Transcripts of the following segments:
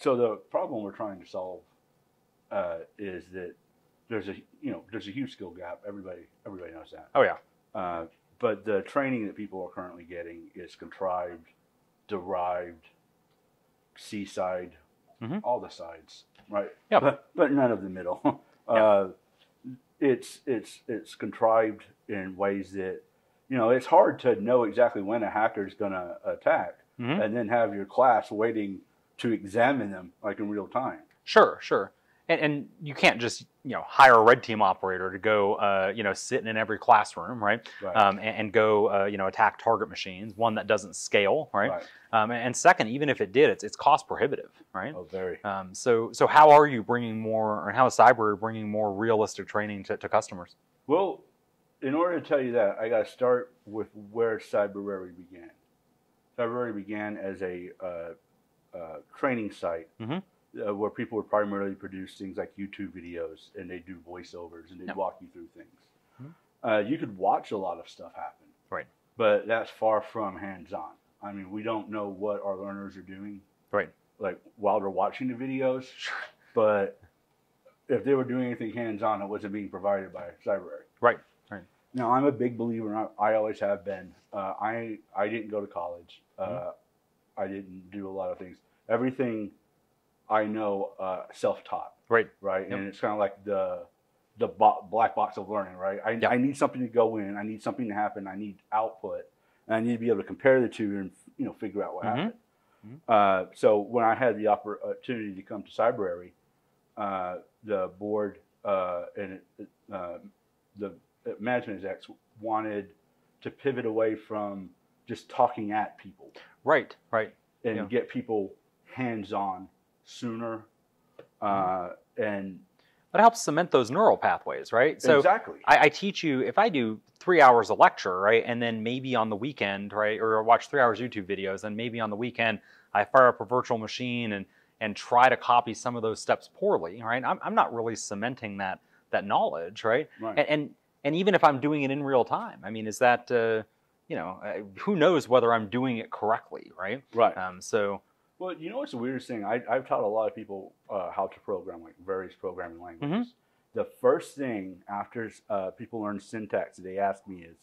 So the problem we're trying to solve uh, is that there's a you know there's a huge skill gap. Everybody everybody knows that. Oh yeah. Uh, but the training that people are currently getting is contrived, derived, seaside, Mhm. all the sides, right? Yeah. But, but none of the middle. uh, it's it's it's contrived in ways that you know it's hard to know exactly when a hacker is going to attack, Mhm. and then have your class waiting to examine them like in real time. Sure, sure. And, and you can't just you know hire a red team operator to go uh, you know sit in every classroom, right? Right. Um, and, and go uh, you know attack target machines. One that doesn't scale, right? Right. Um, and, and second, even if it did, it's it's cost prohibitive, right? Oh, very. Um, so so how are you bringing more, or how is Cyber bringing more realistic training to, to customers? Well, in order to tell you that, I got to start with where Cybrary began. Cybrary began as a uh, uh, training site Mhm. uh, where people would primarily produce things like YouTube videos and they do voiceovers and they Yep. walk you through things. Mhm. Uh, you could watch a lot of stuff happen, Right. But that's far from hands-on. I mean, we don't know what our learners are doing, Right. Like while they're watching the videos, but if they were doing anything hands-on, it wasn't being provided by Cybrary. Right. Now I'm a big believer. and I, I always have been. Uh, I I didn't go to college. Uh, I didn't do a lot of things. Everything I know, uh, self-taught. Right. Right. Yep. And it's kind of like the the bo- black box of learning. Right. I, Yep. I need something to go in. I need something to happen. I need output, and I need to be able to compare the two and you know figure out what Mhm. happened. Mhm. Uh, so when I had the opportunity to come to Cybrary, uh, the board uh, and uh, the management execs wanted to pivot away from just talking at people Right. Right. and Yeah. get people hands on sooner. Uh, and But it helps cement those neural pathways, right? So exactly. I, I teach you if I do three hours of lecture, right, and then maybe on the weekend, right, or watch three hours YouTube videos, and maybe on the weekend I fire up a virtual machine and and try to copy some of those steps poorly, right? I'm, I'm not really cementing that that knowledge, right? right. And, and and even if I'm doing it in real time, I mean, is that uh, you know, uh, who knows whether I'm doing it correctly, right? right. Um, so Well, you know what's the weirdest thing? I, I've taught a lot of people uh, how to program, like various programming languages. Mm-hmm. The first thing after uh, people learn syntax, they ask me is,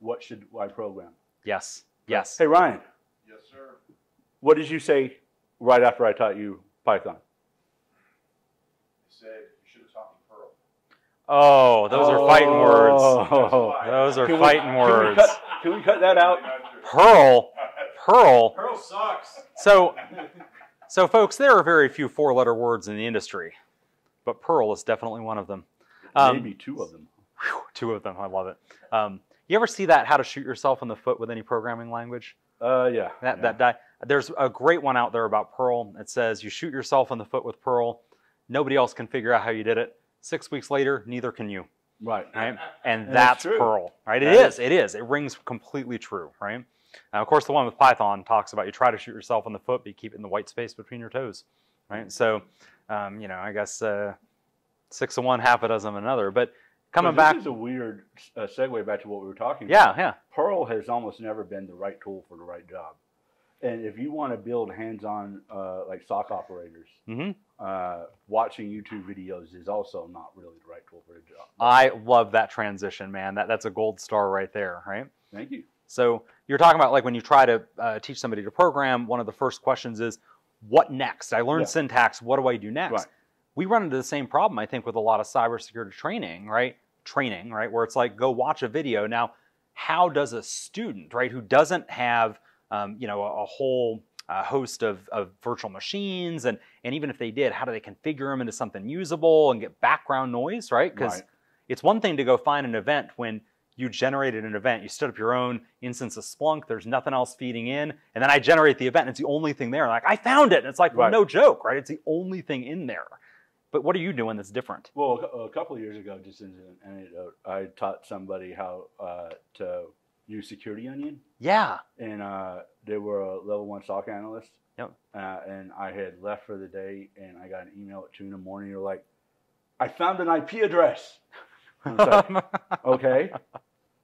"What should I program?" yes, yes. Hey Ryan, Yes, sir. what did you say right after I taught you Python? He said you should have taught me Perl. Oh, those are fighting words. Oh. Those are Can fighting we, words. Cut, can we cut that out? Pearl, Pearl. Perl sucks. So, so folks, there are very few four-letter words in the industry, but Pearl is definitely one of them. Um, Maybe two of them. Whew, two of them. I love it. Um, you ever see that? How to shoot yourself in the foot with any programming language? Uh, yeah. That yeah. that, that there's a great one out there about Perl. It says you shoot yourself in the foot with Perl. Nobody else can figure out how you did it. Six weeks later, neither can you. Right. Right? And That's that's. Perl. Right? It That is. It is. It rings completely true. Right? Uh, of course, the one with Python talks about you try to shoot yourself in the foot, but you keep it in the white space between your toes. Right? So, um, you know, I guess uh, six of one, half a dozen of another. But coming So back, This is a weird uh, segue back to what we were talking yeah, about. yeah, Perl has almost never been the right tool for the right job. And if you want to build hands-on uh, like SOC operators, hmm uh, watching YouTube videos is also not really the right tool for the job. I love that transition, man. That that's a gold star right there, right? Thank you. So you're talking about like when you try to uh, teach somebody to program, one of the first questions is, "What next?" I learned Yeah. syntax. What do I do next? Right. We run into the same problem, I think, with a lot of cybersecurity training, right? Training, right, where it's like, go watch a video. Now, how does a student, right, who doesn't have, um, you know, a, a whole uh, host of, of virtual machines, and and even if they did, how do they configure them into something usable and get background noise, right? Because Right. it's one thing to go find an event when you generated an event, you stood up your own instance of Splunk, there's nothing else feeding in, and then I generate the event, and it's the only thing there. Like, I found it. And it's like, well, Right. no joke, right? It's the only thing in there. But what are you doing that's different? Well, a, couple of years ago, just as an anecdote, I taught somebody how uh, to use Security Onion, Yeah. and uh, they were a level one SOC analyst. Yep. Uh, and I had left for the day, and I got an email at two in the morning. They're like, "I found an IP address." Like, okay.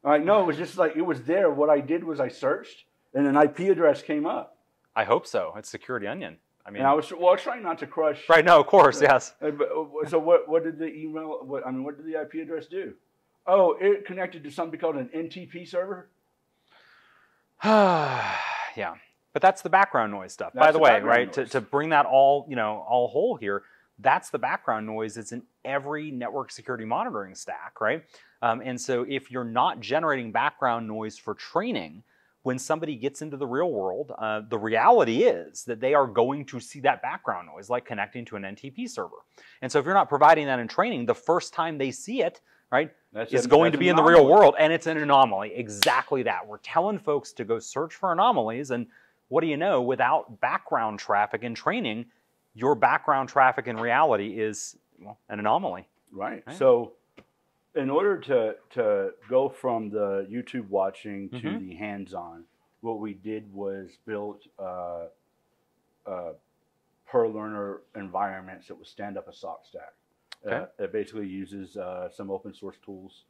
Like, no, it was just like it was there. What I did was I searched, and an IP address came up. I hope so. It's Security Onion. I mean, and I was well, I was trying not to crush. right? No, of course, yes. Uh, uh, So what? What did the email? What I mean, what did the IP address do? Oh, it connected to something called an NTP server. yeah, but that's the background noise stuff. By the the way, right? To, to bring that all you know all whole here, that's the background noise that's in every network security monitoring stack, right? Um, and so if you're not generating background noise for training, when somebody gets into the real world, uh, the reality is that they are going to see that background noise, like connecting to an NTP server. And so if you're not providing that in training, the first time they see it, right, That's is a- going to be in the real world and it's an anomaly exactly that we're telling folks to go search for anomalies and what do you know without background traffic and training your background traffic in reality is well, an anomaly Right. Right. So, in order to to go from the YouTube watching to Mhm. the hands-on, what we did was build uh, uh, per learner environments that would stand up a SOC stack. Uh, it basically uses uh, some open source tools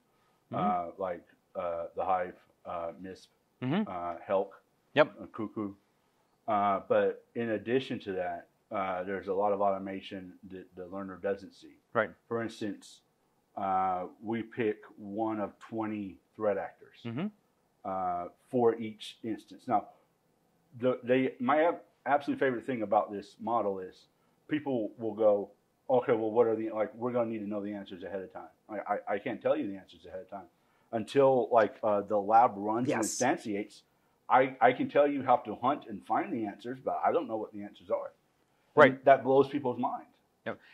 Mhm. uh, like uh, the Hive, uh, MISP, Mhm. uh, Helk, Yep. uh, Cuckoo. Uh, but in addition to that, uh, there's a lot of automation that the learner doesn't see. Right. For instance, uh, we pick one of 20 threat actors Mhm. uh, for each instance. Now, the, they my ab- absolute favorite thing about this model is people will go, okay, well, what are the like? We're going to need to know the answers ahead of time. I, I, I can't tell you the answers ahead of time until like uh, the lab runs Yes. and instantiates. I, I can tell you how to hunt and find the answers, but I don't know what the answers are. Right. And that blows people's mind.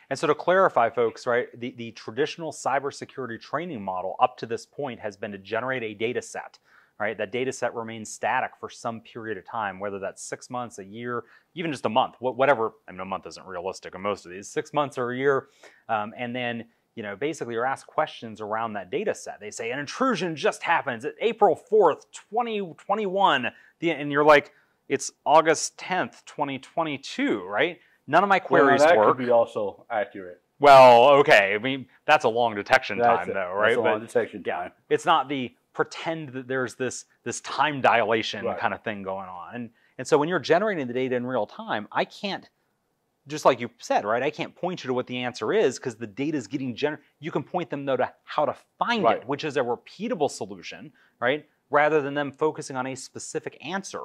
and so to clarify folks right the, the traditional cybersecurity training model up to this point has been to generate a data set right that data set remains static for some period of time whether that's six months a year even just a month whatever i mean a month isn't realistic in most of these six months or a year um, and then you know basically you're asked questions around that data set they say an intrusion just happens at april 4th 2021 and you're like it's august 10th 2022 right none of my Well, now queries that could be also accurate. well, okay. I mean, that's a long detection That's time, it. though, That's right? a long But detection yeah, time. it's not the pretend that there's this this time dilation Right. kind of thing going on. And and so when you're generating the data in real time, I can't just like you said, right? I can't point you to what the answer is because the data is getting generated. You can point them though to how to find Right. it, which is a repeatable solution, right? Rather than them focusing on a specific answer.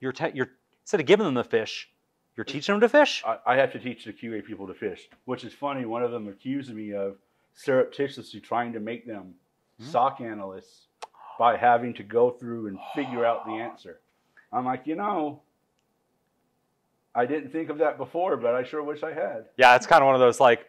You're te- you're instead of giving them the fish, you're teaching them to fish. I, I have to teach the QA people to fish, which is funny. One of them accused me of surreptitiously trying to make them Hmm. SOC analysts by having to go through and figure out the answer. I'm like, you know, I didn't think of that before, but I sure wish I had. Yeah, it's kind of one of those like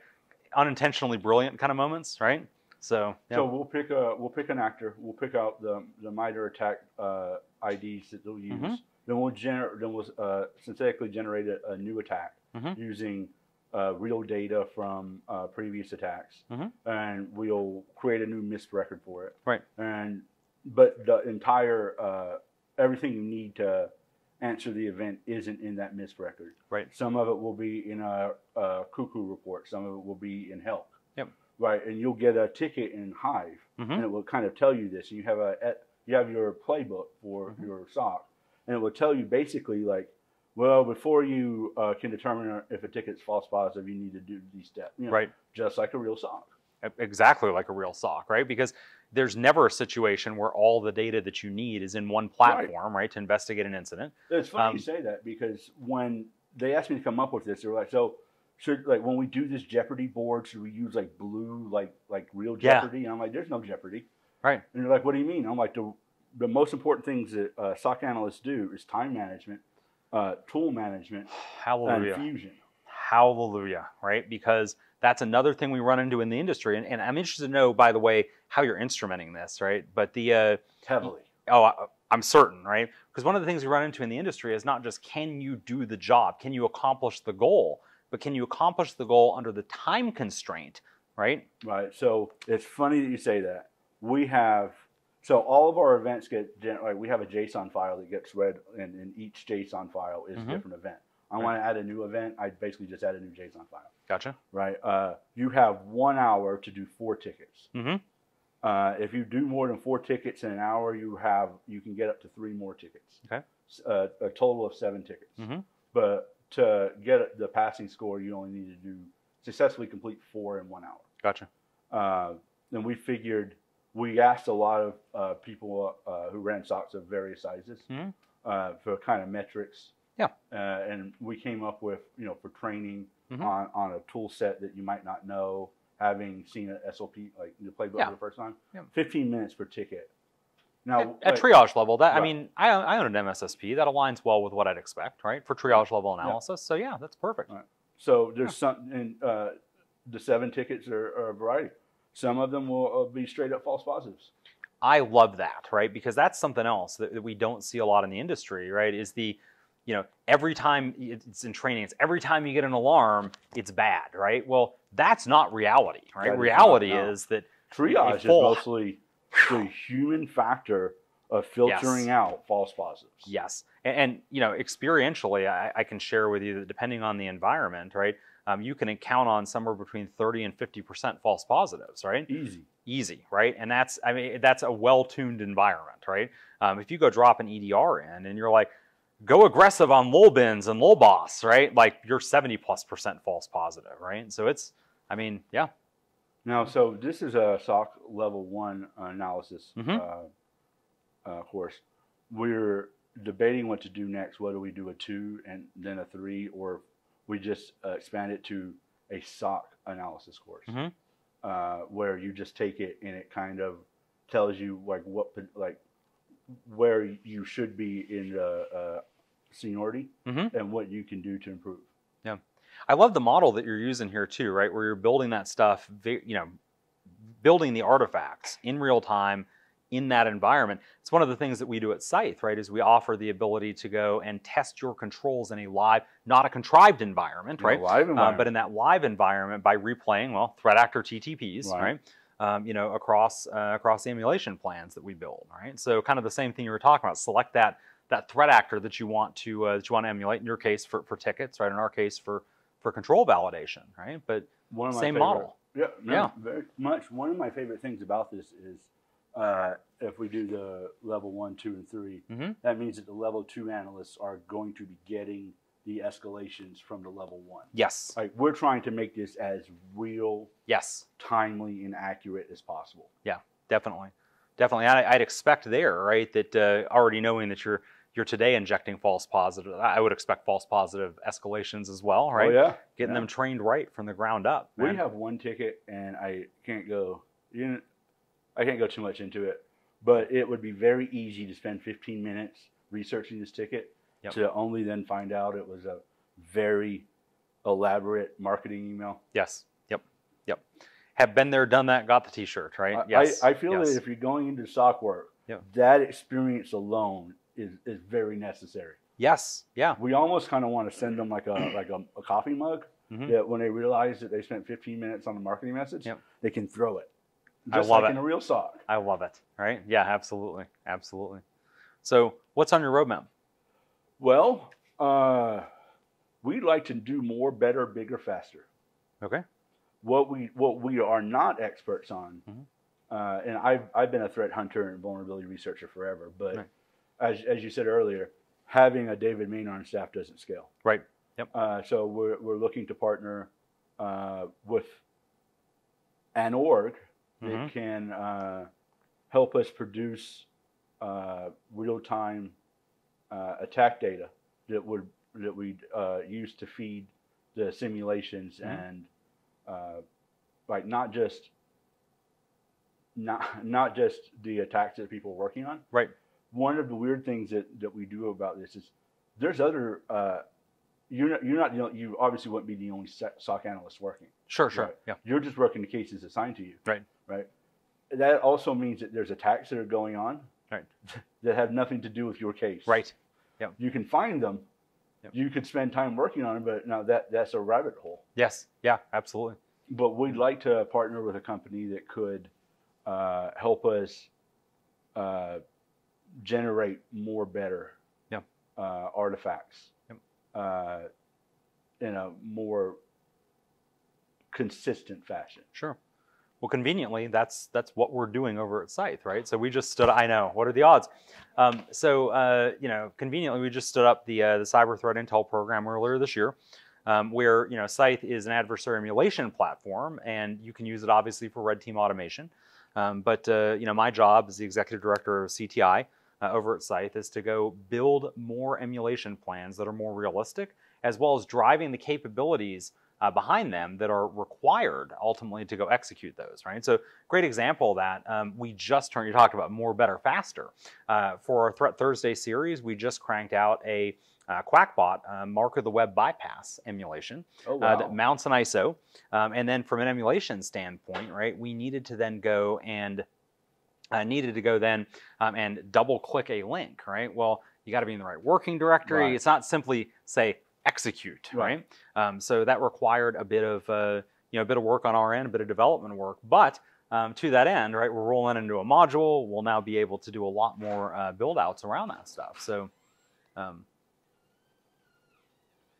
unintentionally brilliant kind of moments, right? So, yeah. So we'll pick a we'll pick an actor. We'll pick out the the MITRE ATT&CK uh, IDs that they'll use. Mhm. Then we'll generate then we'll uh, synthetically generate a, a new attack Mhm. using uh, real data from uh, previous attacks, Mhm. and we'll create a new MISP record for it. Right. And but the entire uh, everything you need to answer the event isn't in that MISP record. Right. Some of it will be in a, a cuckoo report. Some of it will be in Helk. Yep. Right, and you'll get a ticket in Hive, Mhm. and it will kind of tell you this. And you have a you have your playbook for Mhm. your SOC, and it will tell you basically like, well, before you uh, can determine if a ticket's false positive, you need to do these steps. You know, right. Just like a real SOC. E- Exactly like a real SOC, right? Because there's never a situation where all the data that you need is in one platform, right, to investigate an incident. It's funny Um, you say that because when they asked me to come up with this, they were like, so should like when we do this Jeopardy board, should we use like blue, like like real Jeopardy? Yeah. And I'm like, there's no Jeopardy. Right. And they're like, what do you mean? I'm like, the the most important things that uh, SOC analysts do is time management, uh, tool management, Hallelujah. and fusion. Hallelujah, right? Because that's another thing we run into in the industry. And, and I'm interested to know, by the way, how you're instrumenting this, right? But the, uh, Heavily. oh, I, I'm certain, right? Because one of the things we run into in the industry is not just can you do the job, can you accomplish the goal, but can you accomplish the goal under the time constraint, right? Right. So it's funny that you say that. We have so all of our events get like we have a JSON file that gets read, and, and each JSON file is Mhm. a different event. I Right. want to add a new event. I basically just add a new JSON file. Gotcha. Right. Uh, you have one hour to do four tickets. Mm-hmm. Uh, if you do more than four tickets in an hour, you have you can get up to three more tickets. Okay. Uh, a total of seven tickets. Mhm. But to get the passing score, you only need to do successfully complete four in one hour. Gotcha. Uh, and we figured we asked a lot of uh, people uh, who ran SOCs of various sizes Mhm. uh, for kind of metrics. Yeah. Uh, and we came up with, you know, for training Mhm. on, on a tool set that you might not know, having seen a SLP, like the playbook Yeah. for the first time, Yeah. 15 minutes per ticket. Now, At, at like- triage level, that I mean, I, I own an MSSP that aligns well with what I'd expect, right, for triage level Yeah. analysis. So yeah, that's perfect. Right. So there's some, and uh, the seven tickets are, are a variety. Some of them will uh, be straight up false positives. I love that, right? Because that's something else that, that we don't see a lot in the industry, right? Is the, you know, every time it's in training, it's every time you get an alarm, it's bad, right? Well, that's not reality, right? That is not, reality no. is that Triage is mostly the human factor of filtering Yes. out false positives. Yes, and, and you know, experientially, I, I can share with you that depending on the environment, right, um, you can count on somewhere between thirty and fifty percent false positives, right? Easy. Easy, right? And that's, I mean, that's a well-tuned environment, right? Um, if you go drop an EDR in and you're like, go aggressive on LOLBins and LOLBAS, right? Like you're seventy plus percent false positive, right? So it's, I mean, yeah, Now, so this is a SOC level one analysis Mhm. uh, uh, course. We're debating what to do next. Whether we do a two and then a three, or we just uh, expand it to a SOC analysis course, Mhm. uh, where you just take it and it kind of tells you like what like where you should be in the uh, seniority Mhm. and what you can do to improve. I love the model that you're using here too, right? Where you're building that stuff, you know, building the artifacts in real time in that environment. It's one of the things that we do at Scythe, right? Is we offer the ability to go and test your controls in a live, not a contrived environment, right? live Uh, environment. but in that live environment, by replaying, well, threat actor TTPs, Right. right? Um, you know, across uh, across the emulation plans that we build, right? So kind of the same thing you were talking about. Select that that threat actor that you want to uh, that you want to emulate. In your case, for for tickets, right? In our case, for for control validation, right? But one of my same favorite- model. Yeah, no, Yeah. very much. One of my favorite things about this is uh, if we do the level one, two, and 3 Mhm. that means that the level two analysts are going to be getting the escalations from the level one. Yes, Like we're trying to make this as real, yes, timely, and accurate as possible. Yeah, definitely, definitely. I, I'd expect there, right? That uh, already knowing that you're you're today injecting false positive, I would expect false positive escalations as well, oh, right? Oh yeah, Getting yeah. them trained right from the ground up. We have one ticket, and I can't go. I can't go too much into it, but it would be very easy to spend 15 minutes researching this ticket Yep. to only then find out it was a very elaborate marketing email. Yes. Yep. Yep. Have been there, done that, got the T-shirt, right? I, yes. I, I feel yes. that if you're going into SOC work, Yep. that experience alone is, is very necessary. Yes. Yeah. We almost kind of want to send them like a like a, a coffee mug Mhm. that when they realize that they spent 15 minutes on a marketing message, Yep. they can throw it. I Just love like it. in a real SOC. I love it. Right? Yeah. Absolutely. Absolutely. So, what's on your roadmap? Well, uh, we'd like to do more, better, bigger, faster. Okay. What we what we are not experts on, Mhm. uh, and I've I've been a threat hunter and vulnerability researcher forever, but Right. As as you said earlier, having a David Maynor on staff doesn't scale. Right. Yep. Uh, so we're we're looking to partner uh, with an org that can uh, help us produce uh, real time uh, attack data that would that we uh, use to feed the simulations Mhm. and uh, like not just not not just the attacks that people are working on. Right. One of the weird things that, that we do about this is there's other uh, you're not you're not the only, you obviously wouldn't be the only SOC analyst working. Sure. Sure. Right. Yeah. You're just working the cases assigned to you. Right. Right. That also means that there's attacks that are going on. Right. That have nothing to do with your case. Right. Yeah. You can find them. Yep. You could spend time working on them, but now that that's a rabbit hole. Yes. Yeah. Absolutely. But we'd like to partner with a company that could uh, help us uh, generate more better Yep. uh, artifacts Yep. uh, in a more consistent fashion. Sure. Well, conveniently, that's that's what we're doing over at Scythe, right? So we just stood. I know. What are the odds? Um, so uh, you know, conveniently, we just stood up the uh, the Cyber Threat Intel program earlier this year, um, where you know Scythe is an adversary emulation platform, and you can use it obviously for red team automation. Um, but uh, you know, my job as the executive director of CTI uh, over at Scythe is to go build more emulation plans that are more realistic, as well as driving the capabilities uh, behind them that are required ultimately to go execute those, right? So great example of that. Um, we just turned, you talked about more, better, faster. Uh, for our Threat Thursday series, we just cranked out a uh, Qakbot uh, Mark of the Web bypass emulation Oh, uh, that mounts an ISO. Um, and then from an emulation standpoint, right, we needed to then go and uh, needed to go then um, and double click a link, right? Well, you got to be in the right working directory. Right. It's not simply say execute, Right. right? Um, so that required a bit of uh, you know a bit of work on our end, a bit of development work. But um, to that end, right, we're rolling into a module. We'll now be able to do a lot more uh, build outs around that stuff. So um,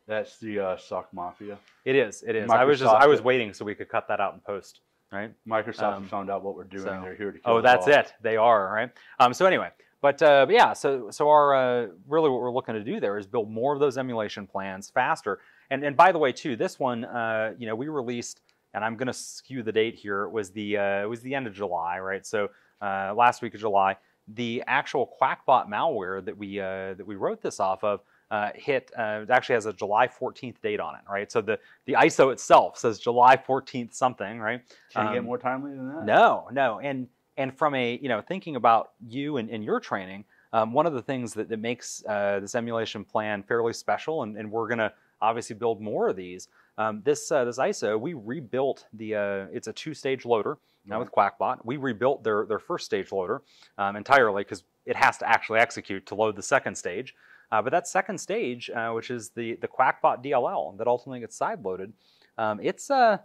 That's the uh, sock mafia. it is, it is. I was just I was waiting so we could cut that out in post, right? Microsoft Um, found out what we're doing. so- They're here to kill Oh, that's all. it. They are right. Um, so anyway, but, uh, yeah, so so our uh, really what we're looking to do there is build more of those emulation plans faster. And and by the way, too, this one, uh, you know, we released, and I'm going to skew the date here. It was the uh, it was the end of July, right? So uh, last week of July, the actual Qakbot malware that we uh, that we wrote this off of. Uh, hit uh, it actually has a July 14th date on it, right? So the the ISO itself says July 14th something, right? Can you get Um, more timely than that? No, no, and and from a you know thinking about you and, and your training, um, one of the things that, that makes uh, this emulation plan fairly special, and, and we're gonna obviously build more of these. Um, this uh, this ISO we rebuilt the uh, it's a two stage loader now with Qakbot. We rebuilt their their first stage loader um, entirely because it has to actually execute to load the second stage. Uh, but that second stage, uh, which is the the Qakbot DLL that ultimately gets sideloaded, um, it's uh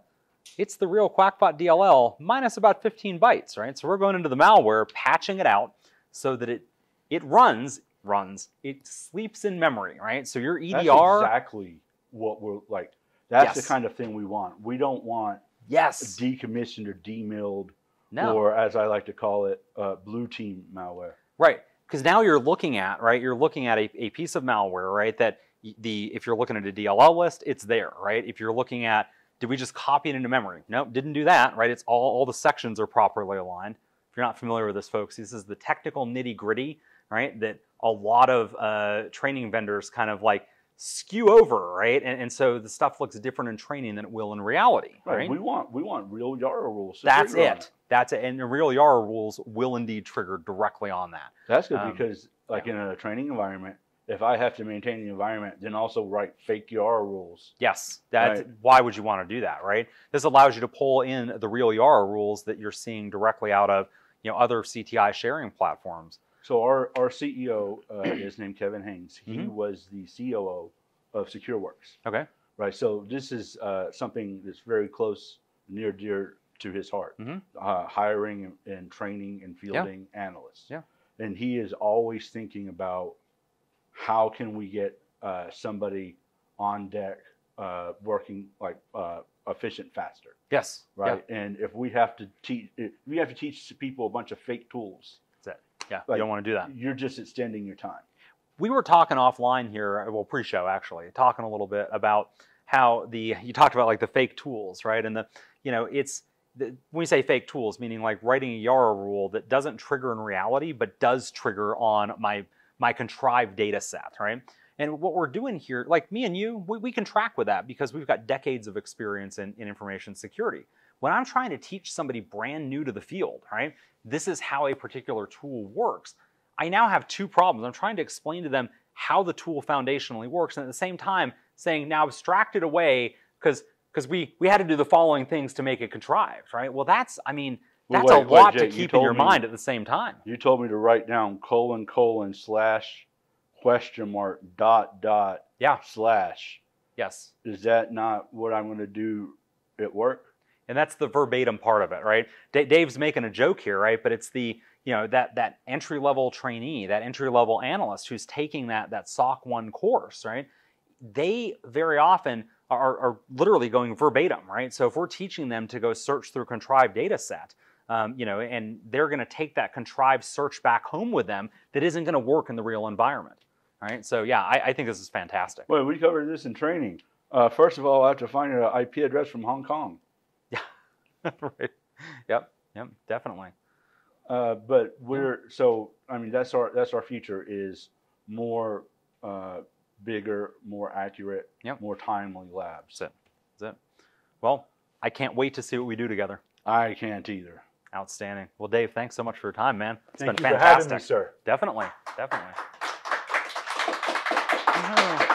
it's the real Qakbot DLL minus about 15 bytes, right? So we're going into the malware, patching it out so that it it runs runs it sleeps in memory, right? So your EDR. That's exactly what we're like. That's Yes. the kind of thing we want. We don't want yes, decommissioned or demilled, no, or as I like to call it, uh, blue team malware. Right. Because now you're looking at, right, you're looking at a, a piece of malware, right, that the, if you're looking at a DLL list, it's there, right? If you're looking at, did we just copy it into memory? No, didn't do that, right? It's all, all the sections are properly aligned. If you're not familiar with this, folks, this is the technical nitty gritty, right, that a lot of uh, training vendors kind of like skew over, right? And, and so the stuff looks different in training than it will in reality, right? We want we want real Yara rules. That's it. That's it. And the real Yara rules will indeed trigger directly on that. That's good Um, because, like in a training environment, if I have to maintain the environment, then also write fake Yara rules. Yes, that's Right. why would you want to do that, right? This allows you to pull in the real Yara rules that you're seeing directly out of, you know, other CTI sharing platforms. So our our CEO uh, is named Kevin Hanes. He Mhm. was the COO of SecureWorks. Okay. Right. So this is uh, something that's very close, near dear to his heart. Mhm. Uh, hiring and, training and fielding analysts. Yeah. And he is always thinking about how can we get uh, somebody on deck uh, working like uh, efficient faster, Yes. right? And if we have to teach, we have to teach people a bunch of fake tools, Yeah. yeah. Like- you don't want to do that. you're just extending your time. We were talking offline here, well, pre-show actually, talking a little bit about how the you talked about like the fake tools, right? And the you know it's when we say fake tools, meaning like writing a Yara rule that doesn't trigger in reality, but does trigger on my my contrived data set, right? And what we're doing here, like me and you, we, we can track with that because we've got decades of experience in, in information security. When I'm trying to teach somebody brand new to the field, right, this is how a particular tool works. I now have two problems. I'm trying to explain to them how the tool foundationally works, and at the same time saying now abstract it away because because we we had to do the following things to make it contrived, right? Well, that's I mean that's wait, a wait, lot Jay, to you keep in your me- mind at the same time. You told me to write down colon colon slash question mark dot dot Yeah. slash. Yes. Is that not what I'm going to do at work? and that's the verbatim part of it, right? D- Dave's making a joke here, right? But it's the you know that that entry level trainee, that entry level analyst who's taking that that SOC one course, right? They very often are, are literally going verbatim, right? So if we're teaching them to go search through a contrived data set, um, you know, and they're going to take that contrived search back home with them that isn't going to work in the real environment, right? So yeah, I, I think this is fantastic. Well, we covered this in training. Uh, first of all, I have to find an IP address from Hong Kong. Yeah, right. Yep. Yep. Definitely. Uh, but we're so I mean that's our that's our future is more uh, bigger, more accurate, yep. more timely labs. That's it. That's it. Well, I can't wait to see what we do together. I can't either. Outstanding. Well, Dave, thanks so much for your time, man. It's Thank been fantastic. Me, sir. Definitely. Definitely. Yeah.